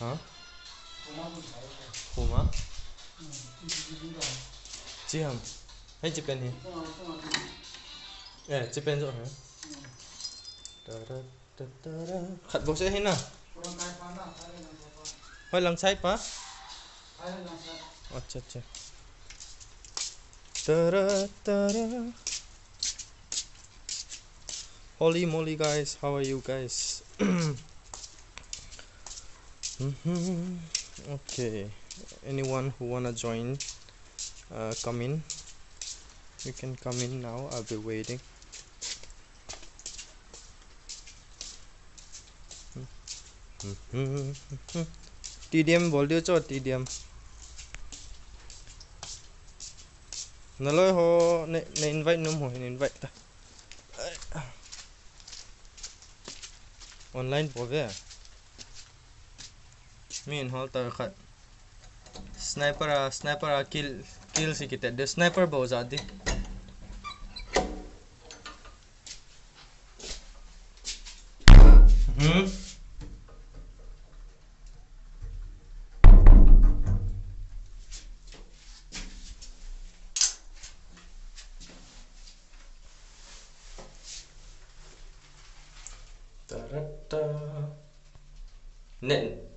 Hah? Huma? Jiham? Hei, cipen ni. Eh, cipen eh. tu. Eh, tara, tara. Kat bos na. Hei, lang pa? Acha, acha. Holy moly guys, how are you guys? Mm-hmm. okay anyone who wanna join uh, come in you can come in now I'll be waiting TDM बोल दियो चो TDM नलोय हो ने ने invite नुम हो ने invite ता online बोल गया me and Halter are cut. Sniper, uh, sniper, uh, kill, kill si kita. The sniper bow uzadi? Hmm? Da -da -da.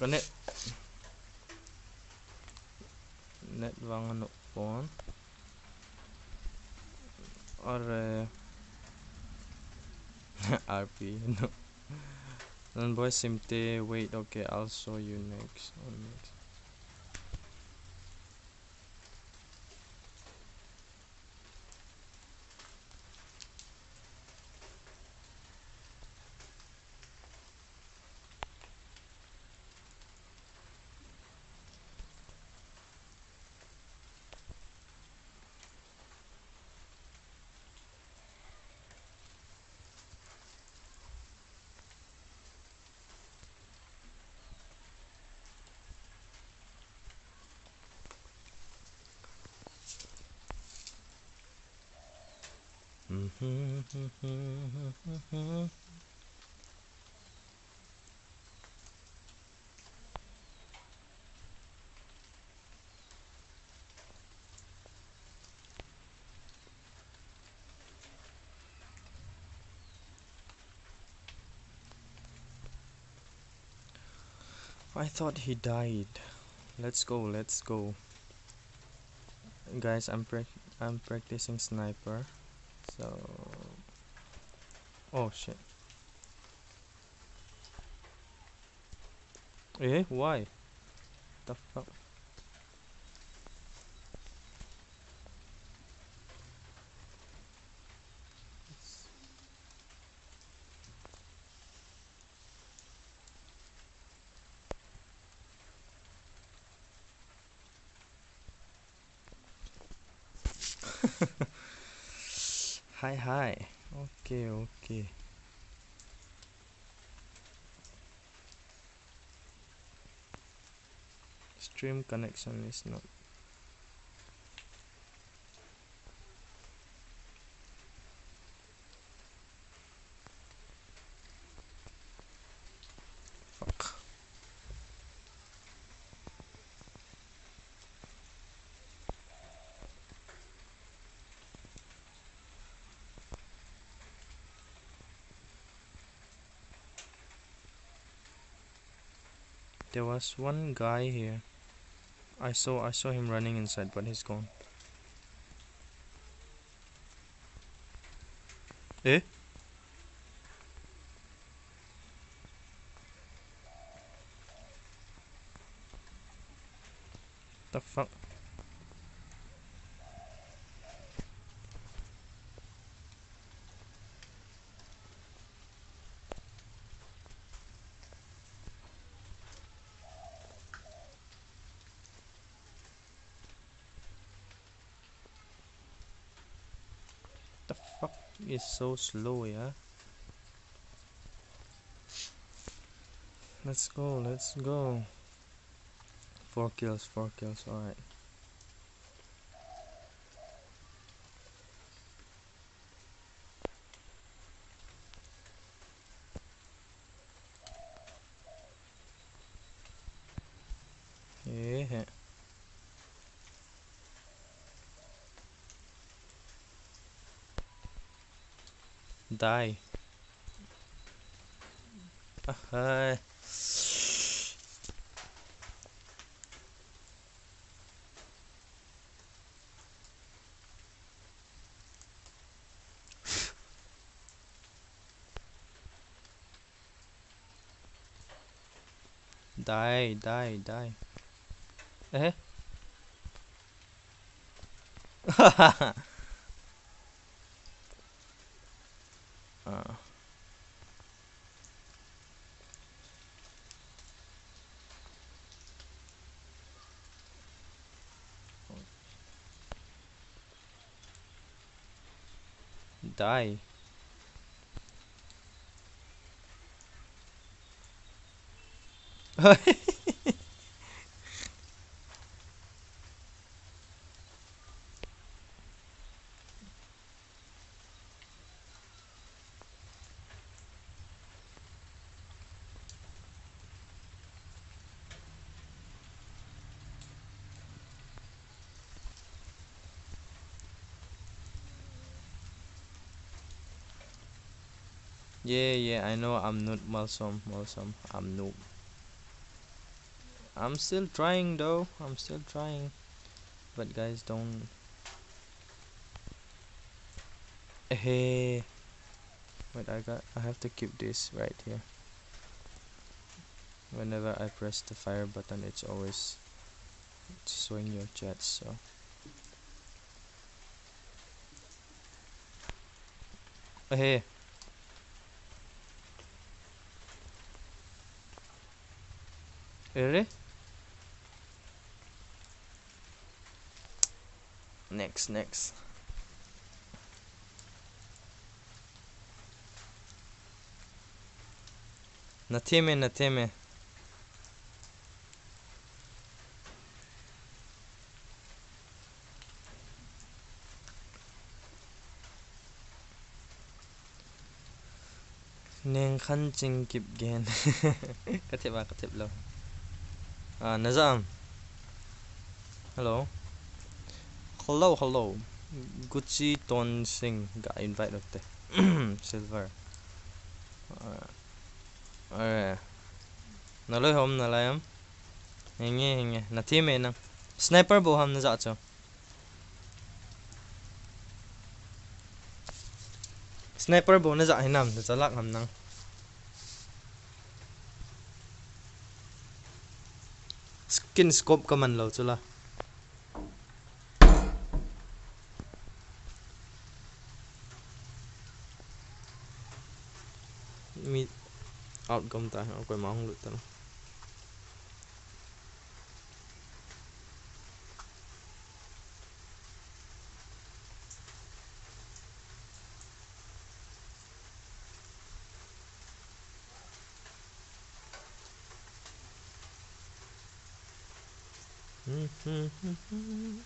run net vang ano pon or RP no then boy simte wait okay I'll show you next on next I thought he died. Let's go, let's go. Guys, I'm pra I'm practicing sniper so oh shit eh why the fuck stream connection is not Fuck. There was one guy here. I saw I saw him running inside, but he's gone. Eh? The fuck? is so slow, yeah? Let's go, let's go. Four kills, four kills, alright. die. Uh, die, die, die. Eh? die. Yeah, yeah, I know I'm not Malsom, Malsom. I'm noob. I'm still trying though. I'm still trying. But guys, don't. Hey. Wait, I got. I have to keep this right here. Whenever I press the fire button, it's always swing your jets. So. Hey. เออ next next นาทีเมนาทีเมเนงขั้นจริงกิบเกนก็เทบากระเทบลง Uh, à, Nazam. Hello. Hello, hello. Gucci Ton Singh got invite up there. Silver. Alright. Ờ, Alright. Ờ. Nó lôi hôm nó lại em. Hình như hình như. Nó thêm em năng. Sniper bo hầm nó dạ cho. Sniper bo nó dạ hình nằm. Nó dạ lạc hầm năng. skin scope ka man lo chula mi outcome ta ko ma hong lu ta Mm-hmm. mm-hmm.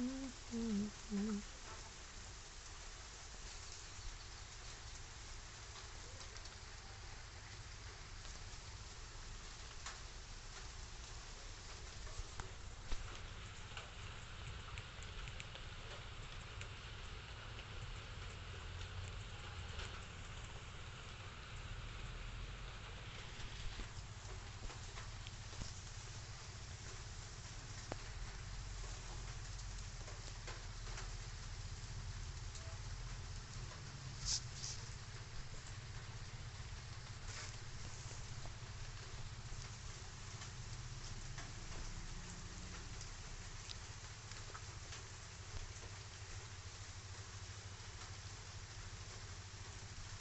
mm-hmm.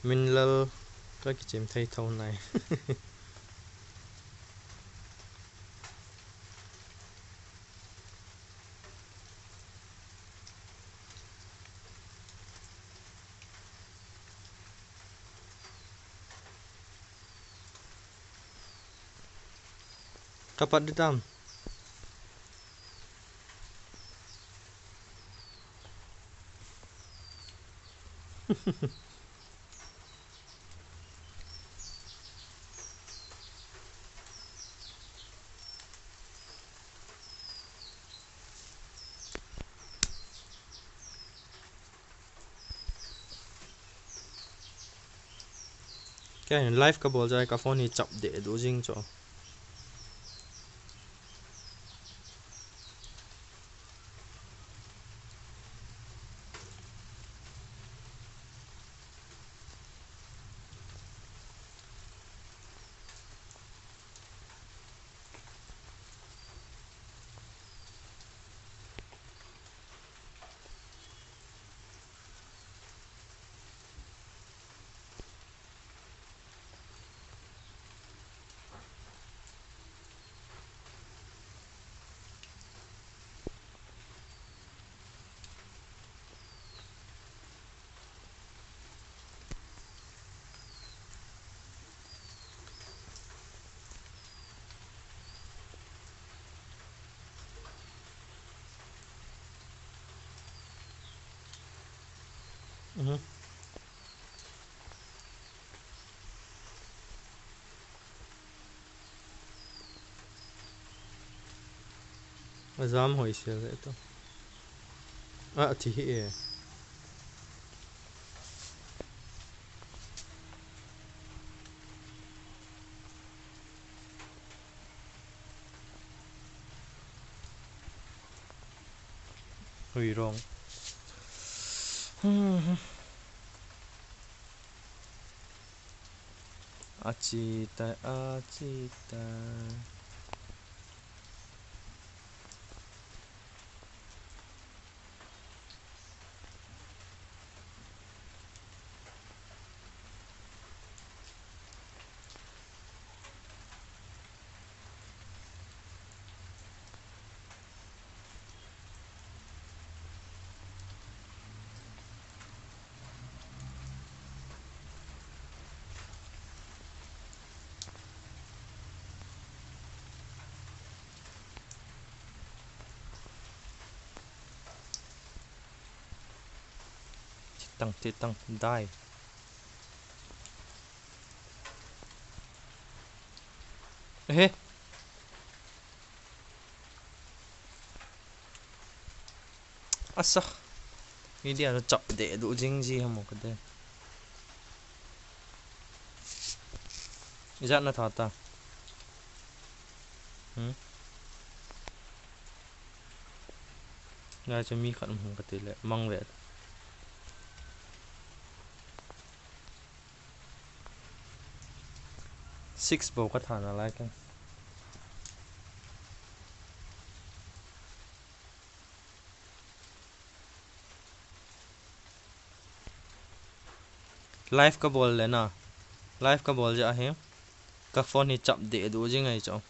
mình lơ có cái chìm thay thâu này dapat ditam Hehehe cái live ka bol jai cái phone này chap de du jing cho uh -huh. Zám hồi xưa vậy to. À, thì hệ. Hủy rộng. あっち行ったいあっち行ったい tăng tê tăng đai ê à sao cái đi nó chọc để đủ dính gì không một cái đây dặn nó thả ta à? ừ ra cho mi khẩn một cái tỷ lệ mong vậy 6 vô cách hành là lại cái live का बोल लेना live का बोल जा है का फोन ही चप दे दो जी नहीं चाहो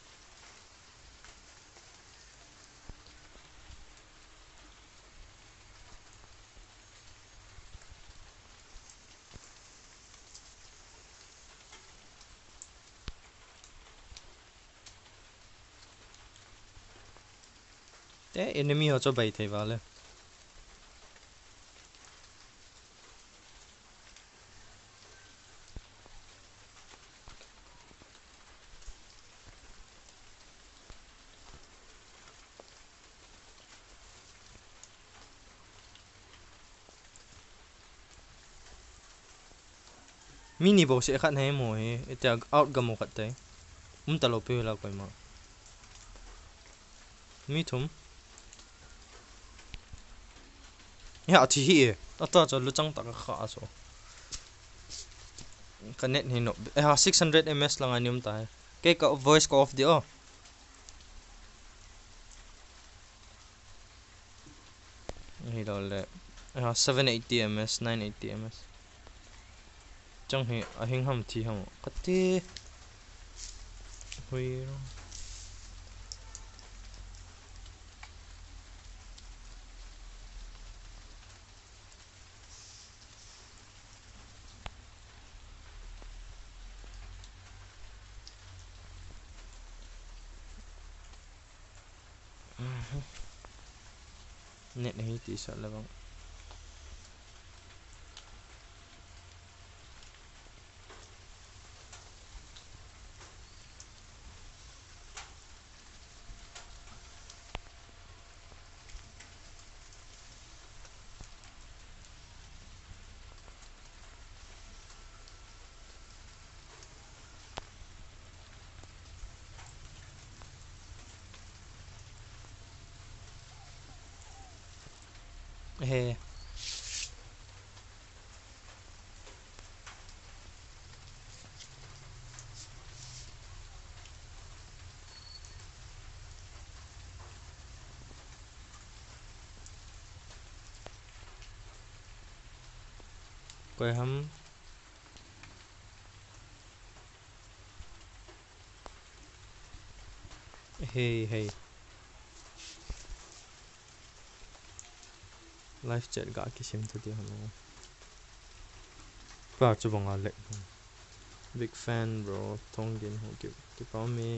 cho cho bầy thầy vào lên mini bộ sẽ khăn hay mồi chờ out gầm một khát đấy muốn tao lộp là quay mà mi thúng so connect 呀，提起，那到这路张打个卡说，看 net 你 no，哎呀，six 600 ms lang ani um tay，给个 voice ko off di oh。Hi đó lệ, à 780 ms, 980 ms. Chẳng hi, à hình ham ti ham cái ti Hui rồi. T-shirt here. quay hấm hey hey live chat gak ki sim to di hono pa chu bonga lek big fan bro tong din ho ki ki me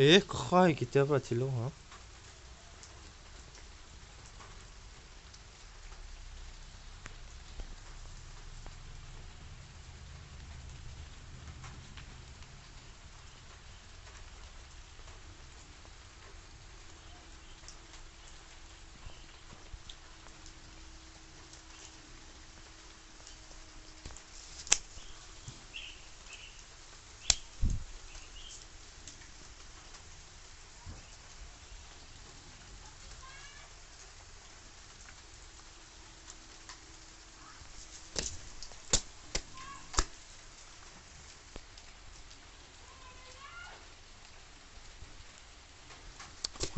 Eh, khai kita apa cilu ha?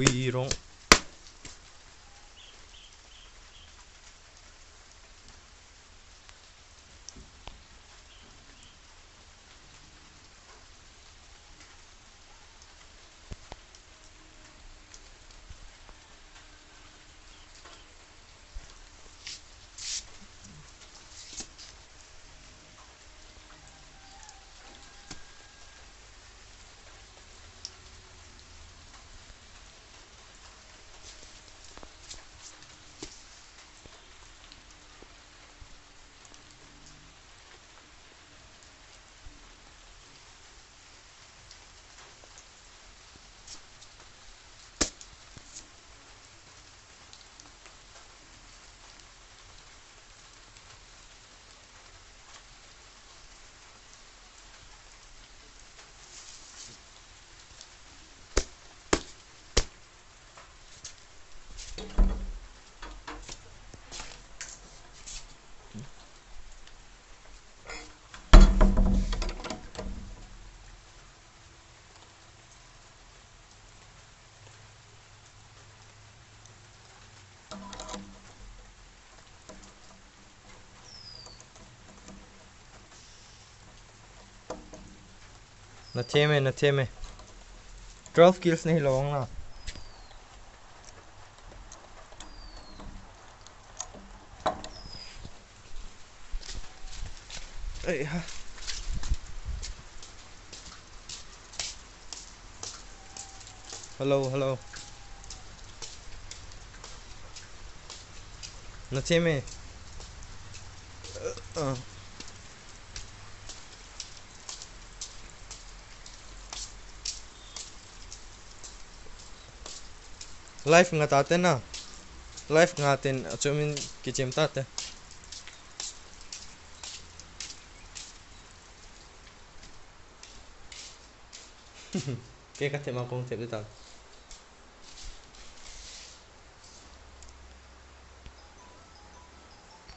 回忆中。Na teme, na teme. Drove kills na hilawang na. ha. Hello, hello. Na teme. Uh, øh, uh. Øh. Life nga tate na. Live nga atin. sumin nah. kichim tate. Ya. Kaya katimang kong tip ito.